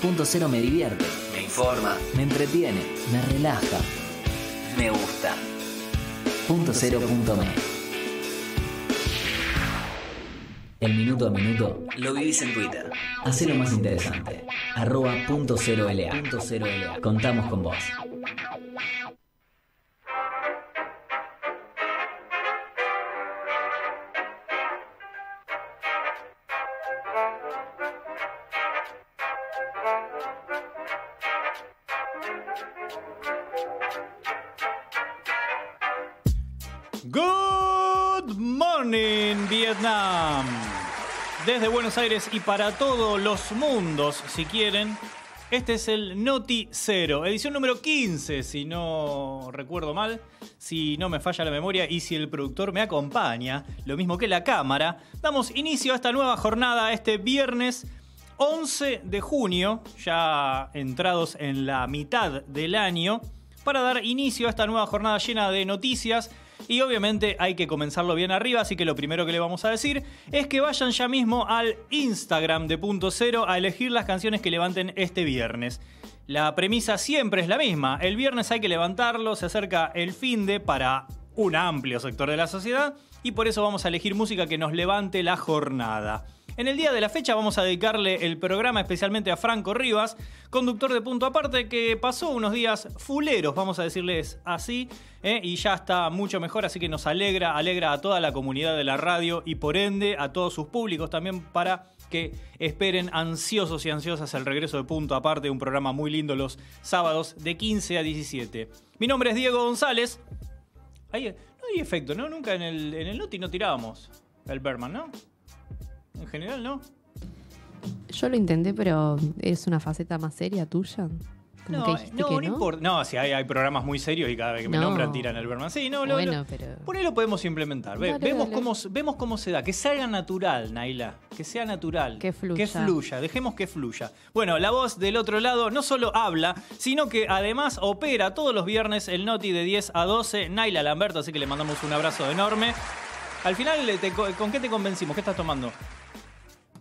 Punto cero me divierte, me informa, me entretiene, me relaja, me gusta. Punto cero punto me. El minuto a minuto lo vivís en Twitter. Hacelo más interesante. Arroba punto cero LA. Punto cero LA. Contamos con vos. Desde Buenos Aires y para todos los mundos, si quieren. Este es el Noti Cero, edición número 15, si no recuerdo mal, si no me falla la memoria y si el productor me acompaña, lo mismo que la cámara. Damos inicio a esta nueva jornada este viernes 11 de junio, ya entrados en la mitad del año, para dar inicio a esta nueva jornada llena de noticias y obviamente hay que comenzarlo bien arriba, así que lo primero que le vamos a decir es que vayan ya mismo al Instagram de Punto Cero a elegir las canciones que levanten este viernes. La premisa siempre es la misma. El viernes hay que levantarlo, se acerca el fin de para un amplio sector de la sociedad y por eso vamos a elegir música que nos levante la jornada. En el día de la fecha vamos a dedicarle el programa especialmente a Franco Rivas, conductor de Punto Aparte, que pasó unos días fuleros, vamos a decirles así, ¿eh? y ya está mucho mejor, así que nos alegra, alegra a toda la comunidad de la radio y por ende a todos sus públicos también para que esperen ansiosos y ansiosas el regreso de Punto Aparte, un programa muy lindo los sábados de 15 a 17. Mi nombre es Diego González. Ahí, no hay efecto, ¿no? Nunca en el, en el Noti no tirábamos el Berman, ¿no? En general, ¿no? Yo lo intenté, pero es una faceta más seria tuya. Como No, que dijiste no, que no importa. No, si hay, hay programas muy serios y cada vez que me No. nombran tiran el Berman. Sí, no, lo, Bueno, lo- pero- por ahí lo podemos implementar. Ve- Dale, vemos, dale. Cómo, vemos cómo se da. Que salga natural, Naila. Que sea natural. Que fluya. Que fluya. Dejemos que fluya. Bueno, la voz del otro lado no solo habla, sino que además opera todos los viernes el Noti de 10 a 12. Naila Lamberto, así que le mandamos un abrazo enorme. Al final, te- ¿con qué te convencimos? ¿Qué estás tomando?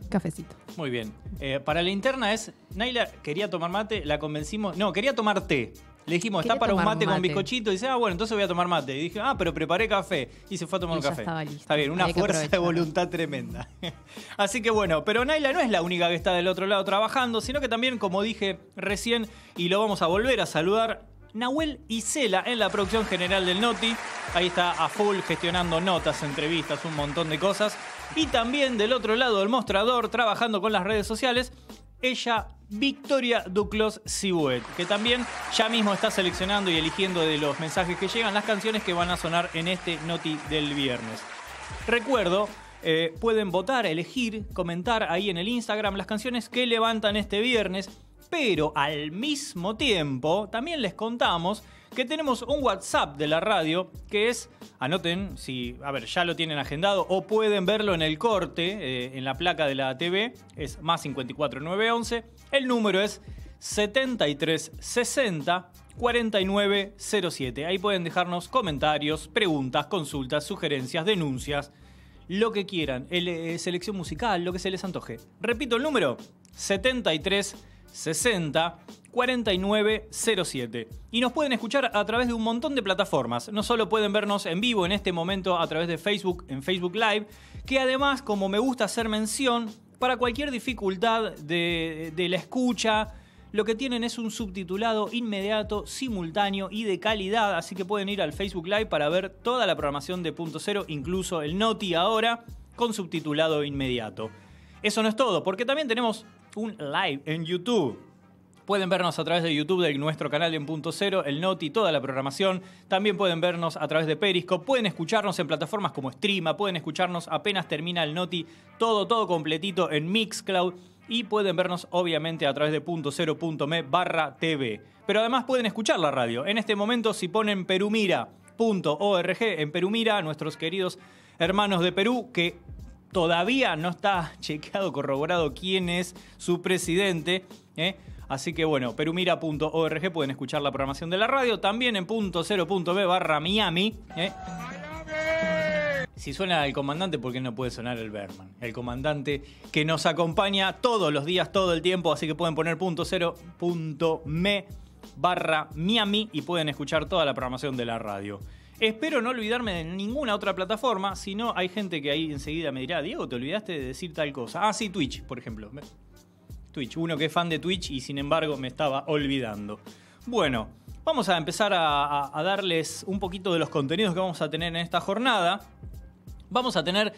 Cafecito. Muy bien. Eh, para la interna es, Naila quería tomar mate, la convencimos, no, quería tomar té. Le dijimos, está para un mate, con bizcochito. Y dice, ah, bueno, entonces voy a tomar mate. Y dije, ah, pero preparé café. Y se fue a tomar Y un ya café. estaba listo. Está bien, una Había fuerza de voluntad tremenda. Así que bueno, pero Naila no es la única que está del otro lado trabajando, sino que también, como dije recién, y lo vamos a volver a saludar, Nahuel Isela en la producción general del Noti. Ahí está a full gestionando notas, entrevistas, un montón de cosas. Y también del otro lado del mostrador, trabajando con las redes sociales, ella, Victoria Duclos Sibuet, que también ya mismo está seleccionando y eligiendo de los mensajes que llegan las canciones que van a sonar en este Noti del viernes. Recuerdo, eh, pueden votar, elegir, comentar ahí en el Instagram las canciones que levantan este viernes, pero al mismo tiempo también les contamos que tenemos un WhatsApp de la radio que es, anoten, si, a ver, ya lo tienen agendado o pueden verlo en el corte, eh, en la placa de la TV, es más 54911, el número es 7360 4907. Ahí pueden dejarnos comentarios, preguntas, consultas, sugerencias, denuncias, lo que quieran. El, eh, selección musical, lo que se les antoje. Repito el número: 7360 4907. Y nos pueden escuchar a través de un montón de plataformas. No solo pueden vernos en vivo en este momento a través de Facebook, en Facebook Live, que además, como me gusta hacer mención, para cualquier dificultad de, de la escucha, lo que tienen es un subtitulado inmediato, simultáneo y de calidad, así que pueden ir al Facebook Live para ver toda la programación de Punto Cero, incluso el Noti ahora, con subtitulado inmediato. Eso no es todo, porque también tenemos un live en YouTube. Pueden vernos a través de YouTube de nuestro canal en Punto Cero, el Noti, toda la programación. También pueden vernos a través de Periscope. Pueden escucharnos en plataformas como Streama. Pueden escucharnos apenas termina el Noti, todo, todo completito en Mixcloud. Y pueden vernos obviamente a través de punto cero punto me barra TV. Pero además pueden escuchar la radio. En este momento si ponen perumira.org en Perumira, nuestros queridos hermanos de Perú, que todavía no está chequeado, corroborado quién es su presidente. ¿eh? Así que bueno, perumira.org pueden escuchar la programación de la radio. También en punto cero punto B barra Miami. ¿eh? si suena el comandante, ¿por qué no puede sonar el Berman? El comandante que nos acompaña todos los días, todo el tiempo, así que pueden poner punto cero punto me barra Miami y pueden escuchar toda la programación de la radio. Espero no olvidarme de ninguna otra plataforma, si no hay gente que ahí enseguida me dirá, Diego, te olvidaste de decir tal cosa. Ah, sí, Twitch, por ejemplo. Twitch, uno que es fan de Twitch y sin embargo me estaba olvidando. Bueno, vamos a empezar a, darles un poquito de los contenidos que vamos a tener en esta jornada. Vamos a tener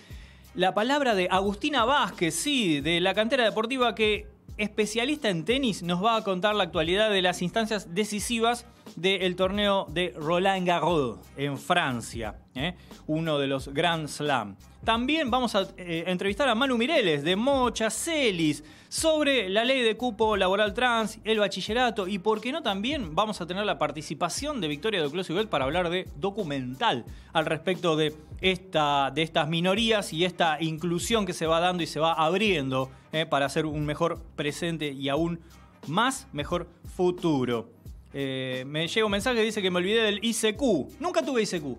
la palabra de Agustina Vázquez, sí, de la cantera deportiva que especialista en tenis nos va a contar la actualidad de las instancias decisivas del torneo de Roland Garros en Francia, ¿eh? uno de los Grand Slam. También vamos a eh, entrevistar a Manu Mireles de Mocha Celis sobre la ley de cupo laboral trans, el bachillerato y, por qué no, también vamos a tener la participación de Victoria de Closibel para hablar de documental al respecto de, esta, de estas minorías y esta inclusión que se va dando y se va abriendo ¿eh? para hacer un mejor presente y aún más mejor futuro. Eh, me llega un mensaje que dice que me olvidé del ICQ. Nunca tuve ICQ.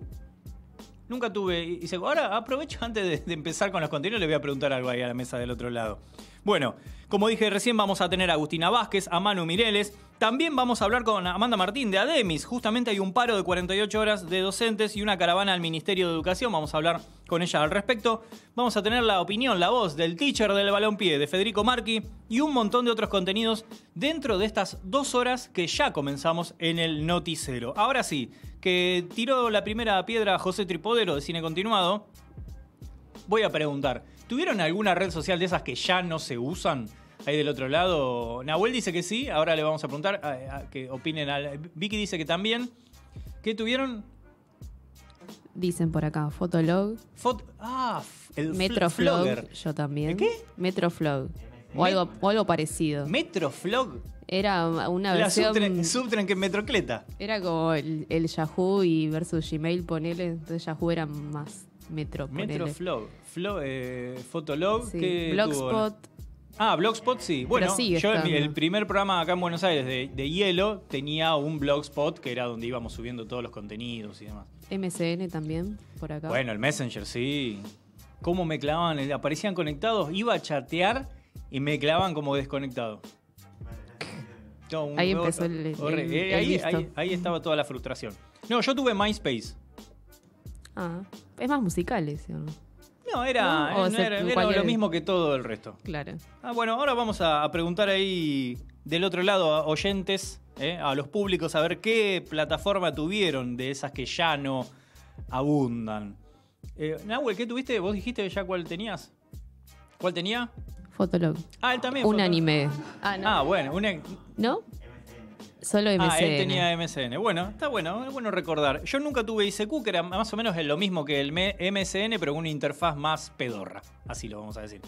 Nunca tuve ICQ. Ahora aprovecho antes de, empezar con los contenidos, le voy a preguntar algo ahí a la mesa del otro lado. Bueno, como dije recién, vamos a tener a Agustina Vázquez, a Manu Mireles. También vamos a hablar con Amanda Martín de Ademis. Justamente hay un paro de 48 horas de docentes y una caravana al Ministerio de Educación. Vamos a hablar con ella al respecto. Vamos a tener la opinión, la voz del teacher del balompié, de Federico Marchi y un montón de otros contenidos dentro de estas dos horas que ya comenzamos en el Noticero. Ahora sí, que tiró la primera piedra José Tripodero de Cine Continuado, voy a preguntar. ¿Tuvieron alguna red social de esas que ya no se usan? Ahí del otro lado, Nahuel dice que sí, ahora le vamos a preguntar a, que opinen. Vicky dice que también. ¿Qué tuvieron? Dicen por acá, Fotolog. ah, el Metroflog. Yo también. ¿Qué? Metroflog. O algo, o algo parecido. ¿Metroflog? Era una versión. La subtren, que Metrocleta. Era como el, Yahoo y versus Gmail, ponele. Entonces Yahoo era más Metro. Metroflog. Eh, Fotolog. Sí. Blogspot. Ah, Blogspot sí. Bueno, yo el primer programa acá en Buenos Aires de, Hielo tenía un Blogspot que era donde íbamos subiendo todos los contenidos y demás. MCN también, por acá. Bueno, el Messenger, sí. ¿Cómo me clavaban? Aparecían conectados, iba a chatear y me clavaban como desconectado. ahí empezó el, eh, ahí, estaba toda la frustración. No, yo tuve MySpace. Ah, es más musical ese, ¿no? No, era, lo mismo que todo el resto. Claro. Ah, bueno, ahora vamos a, preguntar ahí del otro lado a oyentes, eh, a los públicos, a ver qué plataforma tuvieron de esas que ya no abundan. Eh, Nahuel, ¿qué tuviste? ¿Vos dijiste ya cuál tenías? ¿Cuál tenía? Fotolog. Ah, él también. Un anime. Ah, no. ah bueno. ¿No? Solo MSN. Ah, él tenía MSN. Bueno, está bueno, es bueno recordar. Yo nunca tuve ICQ, que era más o menos lo mismo que el MSN, pero con una interfaz más pedorra. Así lo vamos a decir.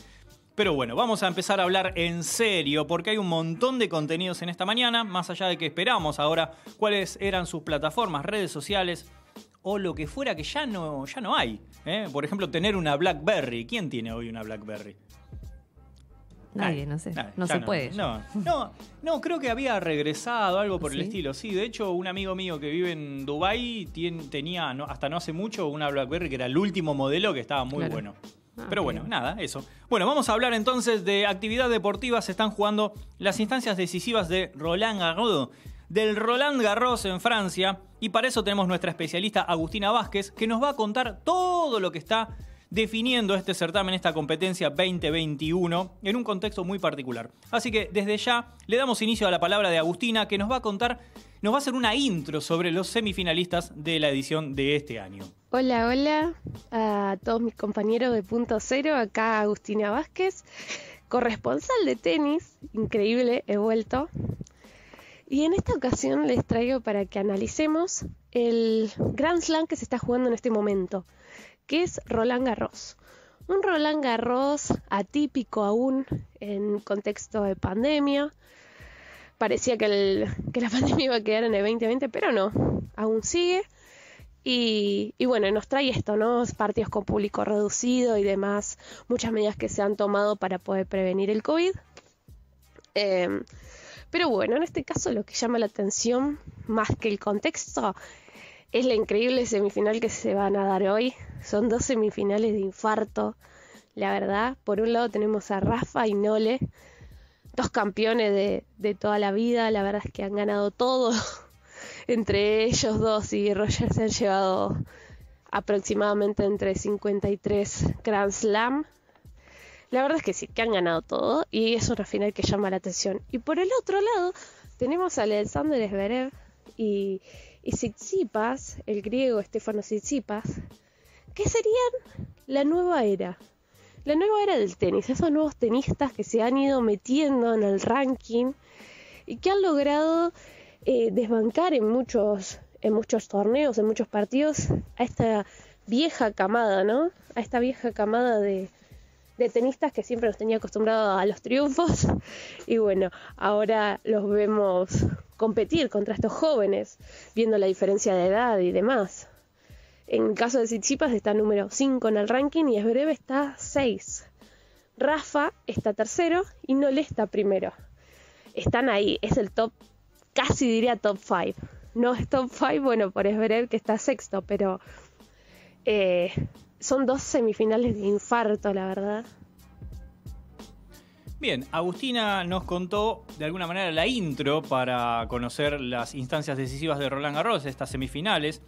Pero bueno, vamos a empezar a hablar en serio, porque hay un montón de contenidos en esta mañana, más allá de que esperamos ahora cuáles eran sus plataformas, redes sociales o lo que fuera que ya no, ya no hay. ¿eh? Por ejemplo, tener una BlackBerry. ¿Quién tiene hoy una BlackBerry? Nadie, no sé. no se puede. No, no, no, creo que había regresado, algo por el estilo. Sí, de hecho, un amigo mío que vive en Dubai tenía hasta no hace mucho una BlackBerry que era el último modelo que estaba muy bueno. Ah, Pero bueno, nada, eso. Bueno, vamos a hablar entonces de actividad deportiva. Se están jugando las instancias decisivas de Roland Garros, del Roland Garros en Francia. Y para eso tenemos nuestra especialista Agustina Vázquez, que nos va a contar todo lo que está definiendo este certamen, esta competencia 2021, en un contexto muy particular. Así que desde ya le damos inicio a la palabra de Agustina, que nos va a contar, nos va a hacer una intro sobre los semifinalistas de la edición de este año. Hola, hola a todos mis compañeros de Punto Cero, acá Agustina Vázquez, corresponsal de tenis, increíble, he vuelto. Y en esta ocasión les traigo para que analicemos el Grand Slam que se está jugando en este momento que es Roland Garros. Un Roland Garros atípico aún en contexto de pandemia. Parecía que, la pandemia iba a quedar en el 2020, pero no, aún sigue. Y, bueno, nos trae esto, ¿no? Partidos con público reducido y demás, muchas medidas que se han tomado para poder prevenir el COVID. Em, pero bueno, en este caso lo que llama la atención, más que el contexto, es la increíble semifinal que se van a dar hoy. Son dos semifinales de infarto, la verdad. Por un lado tenemos a Rafa y Nole, dos campeones de, de toda la vida. La verdad es que han ganado todo. Entre ellos dos y Roger se han llevado aproximadamente entre 53 Grand Slam. La verdad es que sí, que han ganado todo y es una final que llama la atención. Y por el otro lado tenemos a Alexander Zverev y, y Tsitsipas, el griego Stefano Tsitsipas, que serían la nueva era. La nueva era del tenis, esos nuevos tenistas que se han ido metiendo en el ranking y que han logrado eh, desbancar en muchos en muchos torneos, en muchos partidos, a esta vieja camada, ¿no? A esta vieja camada de, de tenistas que siempre nos tenía acostumbrados a los triunfos y bueno, ahora los vemos competir contra estos jóvenes, viendo la diferencia de edad y demás. En el caso de Tsitsipas está número 5 en el ranking y Esbreve está 6. Rafa está tercero y Nole está primero. Están ahí, es el top, casi diría top 5 no es top 5, bueno, por Esberet que está sexto, pero eh, son dos semifinales de infarto, la verdad. Bien, Agustina nos contó de alguna manera la intro para conocer las instancias decisivas de Roland Garros, estas semifinales.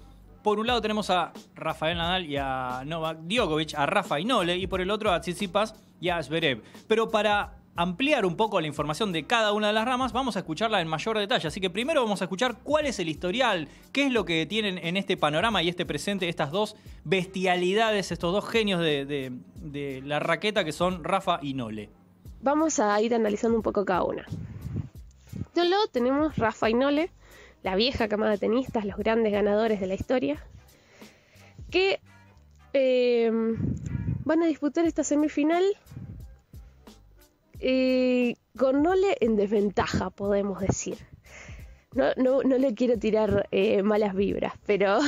Por un lado tenemos a Rafael Nadal y a Novak Djokovic, a Rafa y Nole, y por el otro a Tsitsipas y a Zverev. Pero para ampliar un poco la información de cada una de las ramas, vamos a escucharla en mayor detalle. Así que primero vamos a escuchar cuál es el historial, qué es lo que tienen en este panorama y este presente estas dos bestialidades, estos dos genios de, la raqueta que son Rafa y Nole. Vamos a ir analizando un poco cada una. De un lado tenemos Rafa y Nole, la vieja camada de tenistas, los grandes ganadores de la historia, que eh, van a disputar esta semifinal con Nole en desventaja, podemos decir. No, no, no le quiero tirar eh, malas vibras, pero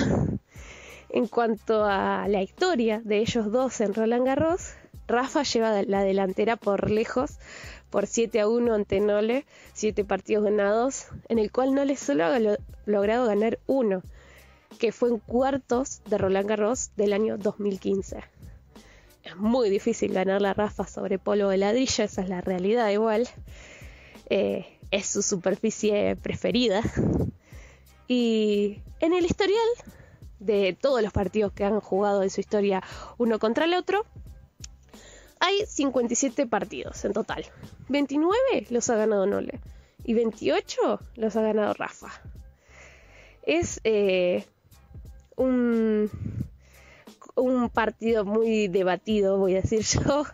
en cuanto a la historia de ellos dos en Roland Garros, Rafa lleva la delantera por lejos, por 7 a 1 ante Nole, 7 partidos ganados, en el cual Nole solo ha logrado ganar uno, que fue en cuartos de Roland Garros del año 2015 es muy difícil ganar la Rafa sobre polvo de ladrillo, esa es la realidad igual. Eh, es su superficie preferida. Y en el historial de todos los partidos que han jugado en su historia uno contra el otro, hay 57 partidos en total. 29 los ha ganado Nole y 28 los ha ganado Rafa. Es eh, un un partido muy debatido, voy a decir yo,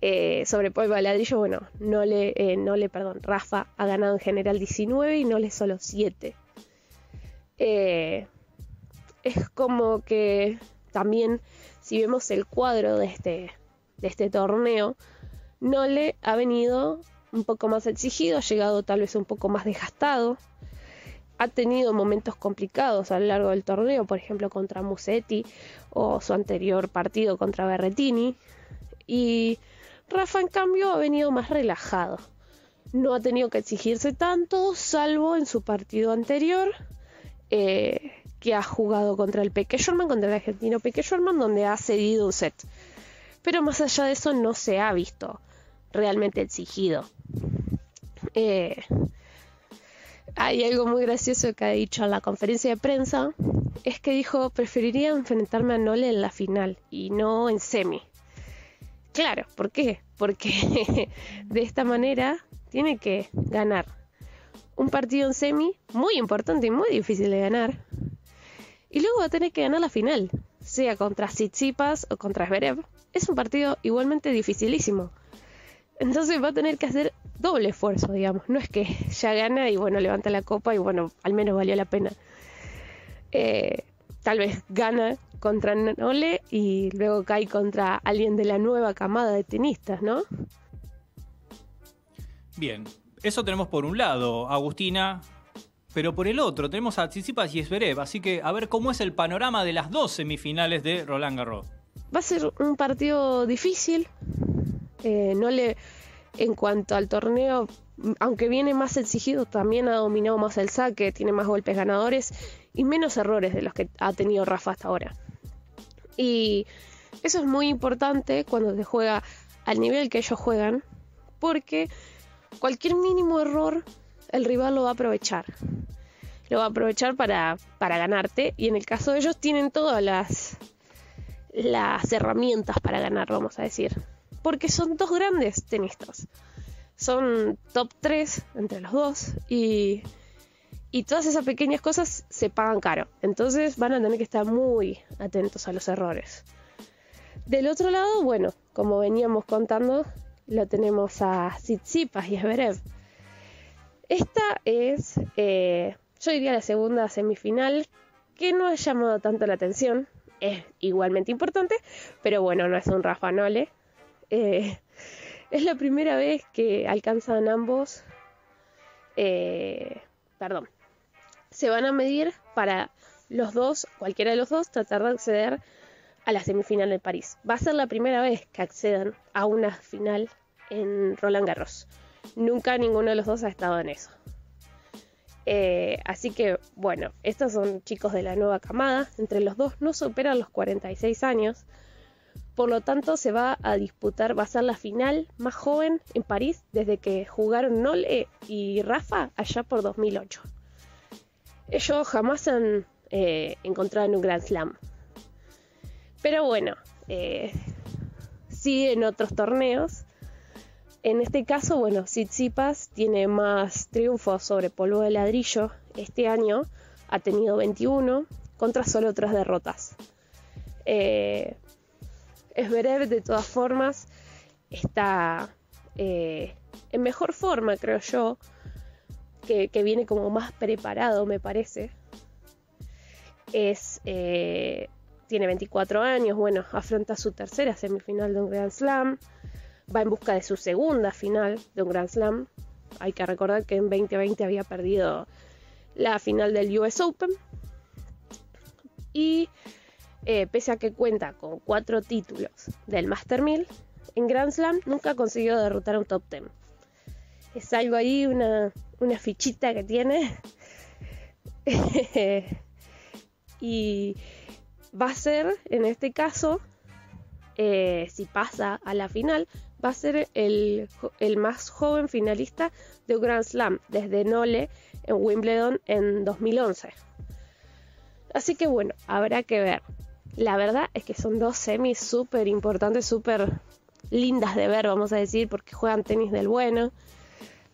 eh, sobre polvo de ladrillo. Bueno, no le, eh, no le, perdón, Rafa ha ganado en general 19 y no le solo 7. Eh, es como que también, si vemos el cuadro de este, de este torneo, no le ha venido un poco más exigido, ha llegado tal vez un poco más desgastado ha tenido momentos complicados a lo largo del torneo, por ejemplo contra Musetti o su anterior partido contra Berretini. Y Rafa, en cambio, ha venido más relajado. No ha tenido que exigirse tanto, salvo en su partido anterior, eh, que ha jugado contra el Peque Sherman, contra el argentino Peque Sherman, donde ha cedido un set. Pero más allá de eso, no se ha visto realmente exigido. Eh, hay algo muy gracioso que ha dicho en la conferencia de prensa, es que dijo, preferiría enfrentarme a Nole en la final y no en semi. Claro, ¿por qué? Porque de esta manera tiene que ganar un partido en semi muy importante y muy difícil de ganar. Y luego va a tener que ganar la final, sea contra Tsitsipas o contra Zverev. Es un partido igualmente dificilísimo. Entonces va a tener que hacer doble esfuerzo, digamos. No es que ya gana y bueno, levanta la copa y bueno, al menos valió la pena. Eh, tal vez gana contra Nole y luego cae contra alguien de la nueva camada de tenistas, ¿no? Bien, eso tenemos por un lado, Agustina, pero por el otro tenemos a Tsitsipas y Zverev, así que a ver cómo es el panorama de las dos semifinales de Roland Garros. Va a ser un partido difícil, eh, no le en cuanto al torneo, aunque viene más exigido, también ha dominado más el saque, tiene más golpes ganadores y menos errores de los que ha tenido Rafa hasta ahora. Y eso es muy importante cuando se juega al nivel que ellos juegan, porque cualquier mínimo error el rival lo va a aprovechar. Lo va a aprovechar para, para ganarte y en el caso de ellos tienen todas las, las herramientas para ganar, vamos a decir. Porque son dos grandes tenistas. Son top 3 entre los dos y, y todas esas pequeñas cosas se pagan caro. Entonces van a tener que estar muy atentos a los errores. Del otro lado, bueno, como veníamos contando, lo tenemos a Tsitsipas y Zverev. Esta es, eh, yo diría, la segunda semifinal que no ha llamado tanto la atención. Es igualmente importante, pero bueno, no es un Rafa Nole. Eh, es la primera vez que alcanzan ambos, eh, perdón, se van a medir para los dos, cualquiera de los dos, tratar de acceder a la semifinal de París. Va a ser la primera vez que accedan a una final en Roland Garros. Nunca ninguno de los dos ha estado en eso. Eh, así que, bueno, estos son chicos de la nueva camada. Entre los dos no superan los 46 años. Por lo tanto, se va a disputar, va a ser la final más joven en París desde que jugaron Nole y Rafa allá por 2008. Ellos jamás han eh, encontrado en un Grand Slam. Pero bueno, eh, sí en otros torneos. En este caso, bueno, Tsitsipas tiene más triunfos sobre polvo de ladrillo. Este año ha tenido 21 contra solo tres derrotas. Eh, Esberev, de todas formas, está eh, en mejor forma, creo yo, que, viene como más preparado, me parece. Es eh, tiene 24 años, bueno, afronta su tercera semifinal de un Grand Slam, va en busca de su segunda final de un Grand Slam. Hay que recordar que en 2020 había perdido la final del US Open. Y eh, pese a que cuenta con cuatro títulos del Master 1000, en Grand Slam nunca ha conseguido derrotar a un top 10. Es algo ahí, una, una fichita que tiene. y va a ser, en este caso, eh, si pasa a la final, va a ser el, más joven finalista de un Grand Slam desde Nole en Wimbledon en 2011. Así que bueno, habrá que ver. La verdad es que son dos semis súper importantes, súper lindas de ver, vamos a decir, porque juegan tenis del bueno.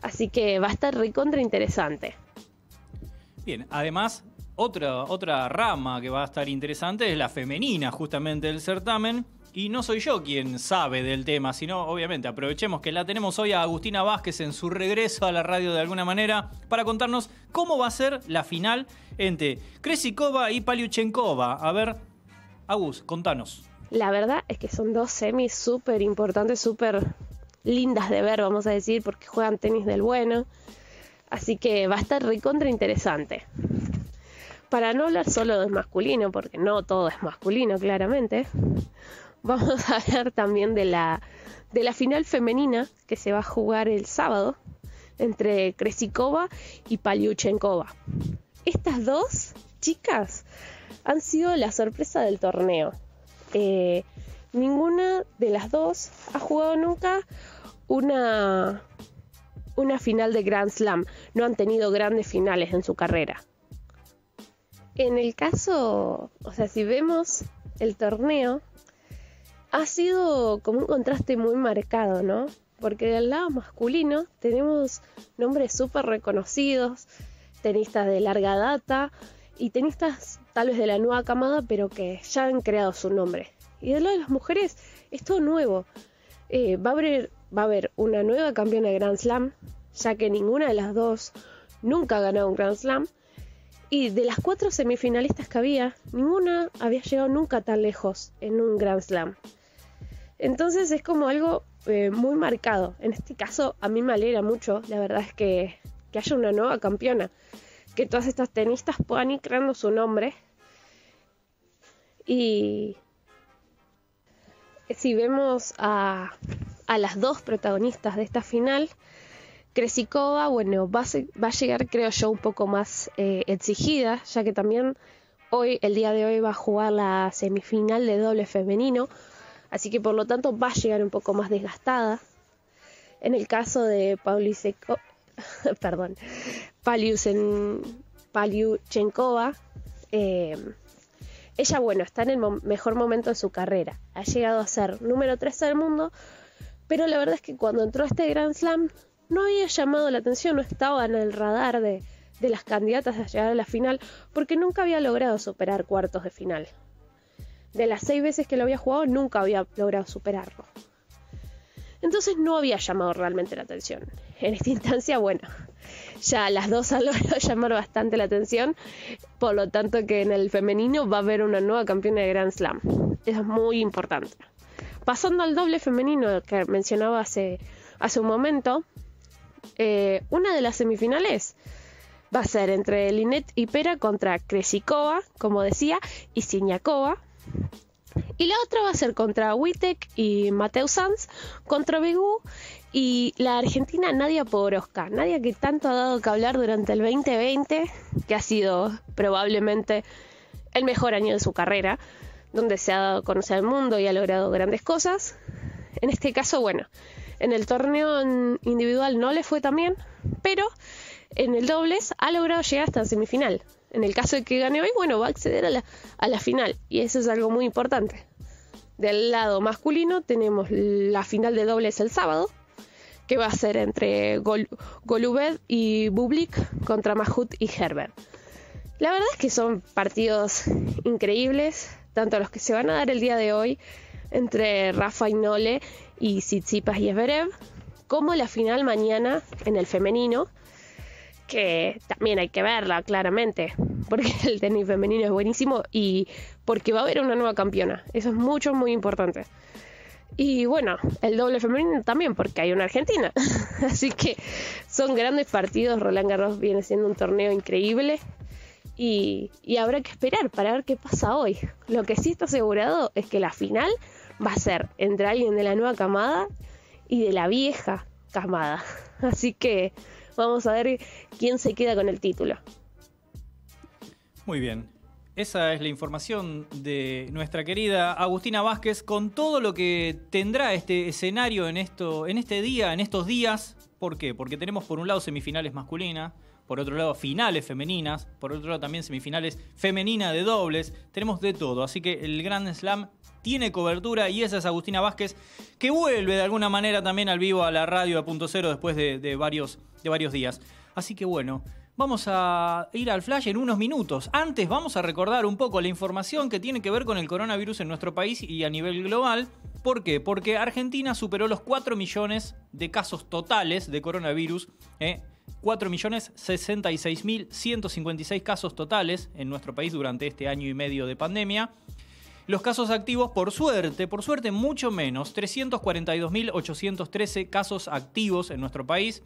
Así que va a estar recontra interesante. Bien, además otra, otra rama que va a estar interesante es la femenina justamente del certamen. Y no soy yo quien sabe del tema, sino obviamente aprovechemos que la tenemos hoy a Agustina Vázquez en su regreso a la radio de alguna manera para contarnos cómo va a ser la final entre Kresikova y Paliuchenkova. A ver, Agus, contanos. La verdad es que son dos semis súper importantes, súper lindas de ver, vamos a decir, porque juegan tenis del bueno. Así que va a estar recontra interesante para no hablar solo del masculino, porque no todo es masculino, claramente, vamos a hablar también de la, de la final femenina que se va a jugar el sábado entre Kresikova y Paliuchenkova. Estas dos chicas han sido la sorpresa del torneo. Eh, ninguna de las dos ha jugado nunca una, una final de Grand Slam. No han tenido grandes finales en su carrera. En el caso, o sea, si vemos el torneo, ha sido como un contraste muy marcado, ¿no? Porque del lado masculino tenemos nombres súper reconocidos, tenistas de larga data y tenistas tal vez de la nueva camada, pero que ya han creado su nombre. Y del lado de las mujeres es todo nuevo. Eh, va, a haber, va a haber una nueva campeona de Grand Slam, ya que ninguna de las dos nunca ha ganado un Grand Slam. Y de las cuatro semifinalistas que había, ninguna había llegado nunca tan lejos en un Grand Slam. Entonces es como algo eh, muy marcado. En este caso a mí me alegra mucho, la verdad es que, que haya una nueva campeona. Que todas estas tenistas puedan ir creando su nombre. Y si vemos a, a las dos protagonistas de esta final, Kresikova, bueno, va a, llegar, creo yo, un poco más eh, exigida, ya que también hoy, el día de hoy, va a jugar la semifinal de doble femenino, así que por lo tanto va a llegar un poco más desgastada. En el caso de Pauliseco, perdón, Paliuchenkova, eh, ella, bueno, está en el mejor momento de su carrera. Ha llegado a ser número 13 del mundo, pero la verdad es que cuando entró a este Grand Slam no había llamado la atención, no estaba en el radar de, las candidatas a llegar a la final, porque nunca había logrado superar cuartos de final. De las seis veces que lo había jugado, nunca había logrado superarlo. Entonces no había llamado realmente la atención. En esta instancia, bueno, ya las dos han logrado llamar bastante la atención, por lo tanto que en el femenino va a haber una nueva campeona de Grand Slam. Eso es muy importante. Pasando al doble femenino que mencionaba hace, un momento, eh, una de las semifinales va a ser entre Linet y Pera contra Kresikova, como decía, y Siniakova. Y la otra va a ser contra Witek y Mateo Sanz, contra Begu y la argentina Nadia Podoroska. Nadia que tanto ha dado que hablar durante el 2020, que ha sido probablemente el mejor año de su carrera, donde se ha dado a conocer al mundo y ha logrado grandes cosas. En este caso, bueno, en el torneo individual no le fue tan bien, pero en el dobles ha logrado llegar hasta la semifinal. En el caso de que gane hoy, bueno, va a acceder a la, a la final y eso es algo muy importante. Del lado masculino tenemos la final de dobles el sábado, que va a ser entre Gol Golubed y Bublik contra Mahut y Herbert. La verdad es que son partidos increíbles, tanto los que se van a dar el día de hoy entre Rafa Nole y Tsitsipas y Esberev, como la final mañana en el femenino, que también hay que verla claramente, porque el tenis femenino es buenísimo y porque va a haber una nueva campeona. Eso es mucho, muy importante. Y bueno, el doble femenino también, porque hay una Argentina. Así que son grandes partidos. Roland Garros viene siendo un torneo increíble. Y, y, habrá que esperar para ver qué pasa hoy. Lo que sí está asegurado es que la final va a ser entre alguien de la nueva camada y de la vieja camada. Así que vamos a ver quién se queda con el título. Muy bien. Esa es la información de nuestra querida Agustina Vázquez con todo lo que tendrá este escenario en, esto, en este día, en estos días. ¿Por qué? Porque tenemos por un lado semifinales masculinas, por otro lado finales femeninas, por otro lado también semifinales femeninas de dobles. Tenemos de todo, así que el Grand Slam tiene cobertura y esa es Agustina Vázquez, que vuelve de alguna manera también al vivo a la radio de Punto Cero después de, varios, de varios días. Así que bueno, vamos a ir al flash en unos minutos. Antes vamos a recordar un poco la información que tiene que ver con el coronavirus en nuestro país y a nivel global. ¿Por qué? Porque Argentina superó los 4 millones de casos totales de coronavirus. ¿eh? 4.066.156 casos totales en nuestro país durante este año y medio de pandemia. Los casos activos, por suerte, por suerte mucho menos, 342.813 casos activos en nuestro país.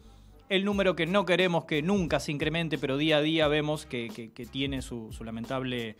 El número que no queremos que nunca se incremente, pero día a día vemos que, tiene su lamentable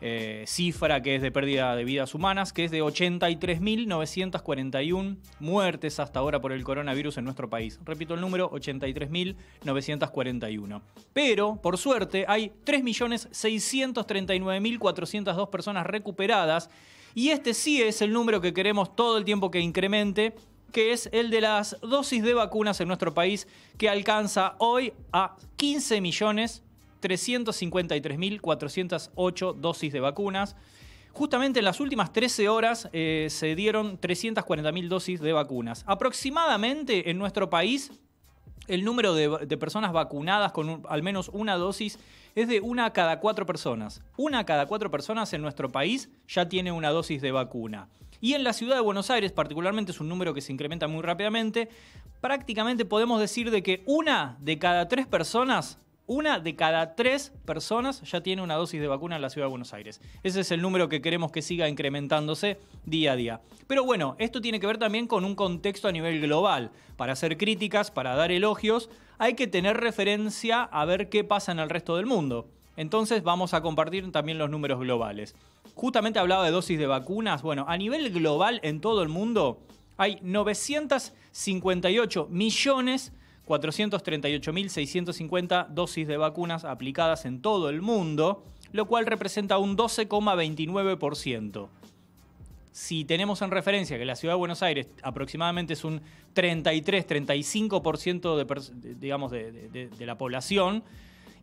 eh, cifra que es de pérdida de vidas humanas, que es de 83.941 muertes hasta ahora por el coronavirus en nuestro país. Repito el número, 83.941. Pero, por suerte, hay 3.639.402 personas recuperadas y este sí es el número que queremos todo el tiempo que incremente que es el de las dosis de vacunas en nuestro país, que alcanza hoy a 15 millones 353.408 dosis de vacunas. Justamente en las últimas 13 horas eh, se dieron 340.000 dosis de vacunas. Aproximadamente en nuestro país el número de, personas vacunadas con al menos una dosis es de una a cada cuatro personas. Una a cada cuatro personas en nuestro país ya tiene una dosis de vacuna. Y en la ciudad de Buenos Aires, particularmente, es un número que se incrementa muy rápidamente. Prácticamente podemos decir de que una de cada tres personas una de cada tres personas ya tiene una dosis de vacuna en la ciudad de Buenos Aires. Ese es el número que queremos que siga incrementándose día a día. Pero bueno, esto tiene que ver también con un contexto a nivel global. Para hacer críticas, para dar elogios, hay que tener referencia a ver qué pasa en el resto del mundo. Entonces vamos a compartir también los números globales. Justamente hablaba de dosis de vacunas. Bueno, a nivel global en todo el mundo hay 958 millones 438.650 dosis de vacunas aplicadas en todo el mundo, lo cual representa un 12,29%. Si tenemos en referencia que la ciudad de Buenos Aires aproximadamente es un 33-35% de, digamos, de, la población,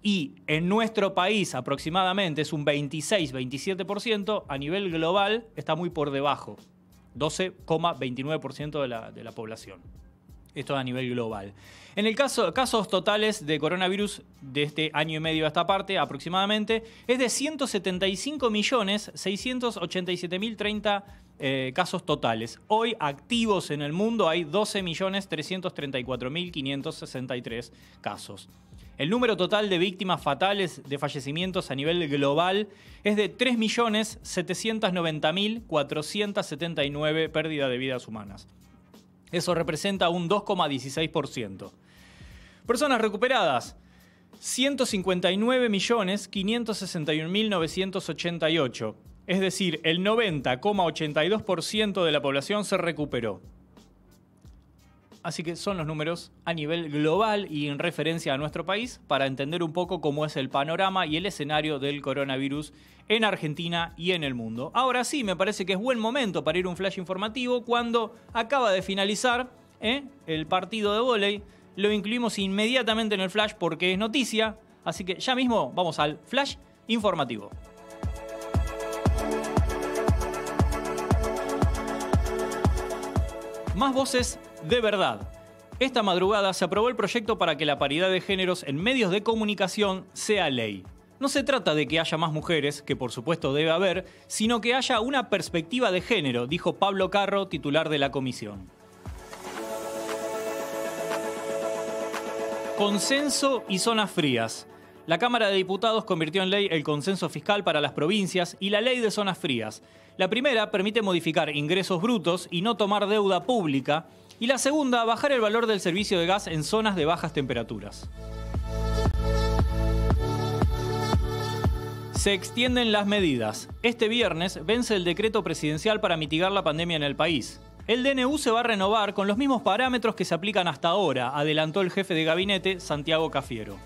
y en nuestro país aproximadamente es un 26-27%, a nivel global está muy por debajo, 12,29% de la, de la población. Esto a nivel global. En el caso, casos totales de coronavirus de este año y medio a esta parte, aproximadamente, es de 175.687.030 eh, casos totales. Hoy activos en el mundo hay 12.334.563 casos. El número total de víctimas fatales de fallecimientos a nivel global es de 3.790.479 pérdidas de vidas humanas. Eso representa un 2,16%. Personas recuperadas, 159.561.988. Es decir, el 90,82% de la población se recuperó. Así que son los números a nivel global y en referencia a nuestro país para entender un poco cómo es el panorama y el escenario del coronavirus en Argentina y en el mundo. Ahora sí, me parece que es buen momento para ir un flash informativo cuando acaba de finalizar ¿eh? el partido de volei. Lo incluimos inmediatamente en el flash porque es noticia. Así que ya mismo vamos al flash informativo. Más voces de verdad. Esta madrugada se aprobó el proyecto para que la paridad de géneros en medios de comunicación sea ley. No se trata de que haya más mujeres, que por supuesto debe haber, sino que haya una perspectiva de género, dijo Pablo Carro, titular de la comisión. Consenso y zonas frías. La Cámara de Diputados convirtió en ley el consenso fiscal para las provincias y la ley de zonas frías. La primera permite modificar ingresos brutos y no tomar deuda pública, y la segunda, bajar el valor del servicio de gas en zonas de bajas temperaturas. Se extienden las medidas. Este viernes vence el decreto presidencial para mitigar la pandemia en el país. El DNU se va a renovar con los mismos parámetros que se aplican hasta ahora, adelantó el jefe de gabinete, Santiago Cafiero.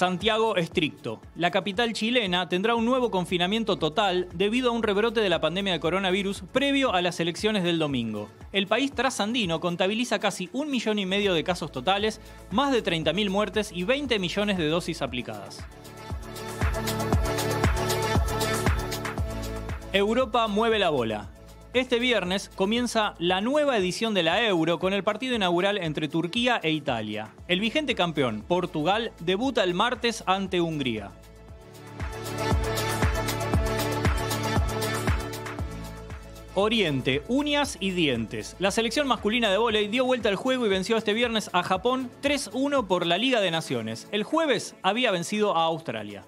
Santiago estricto. La capital chilena tendrá un nuevo confinamiento total debido a un rebrote de la pandemia de coronavirus previo a las elecciones del domingo. El país trasandino contabiliza casi un millón y medio de casos totales, más de 30.000 muertes y 20 millones de dosis aplicadas. Europa mueve la bola. Este viernes comienza la nueva edición de la Euro con el partido inaugural entre Turquía e Italia. El vigente campeón, Portugal, debuta el martes ante Hungría. Oriente, uñas y dientes. La selección masculina de vóley dio vuelta al juego y venció este viernes a Japón 3-1 por la Liga de Naciones. El jueves había vencido a Australia.